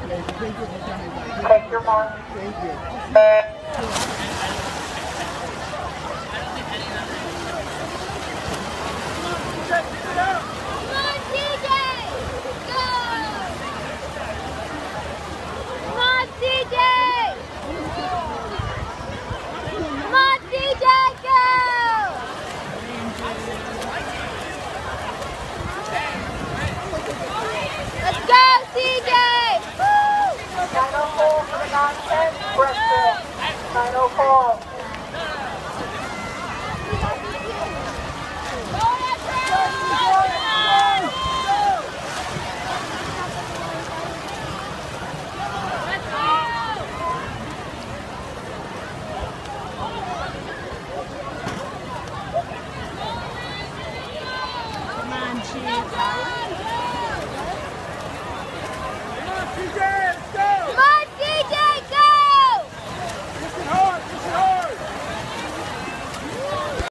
Take your mark. you.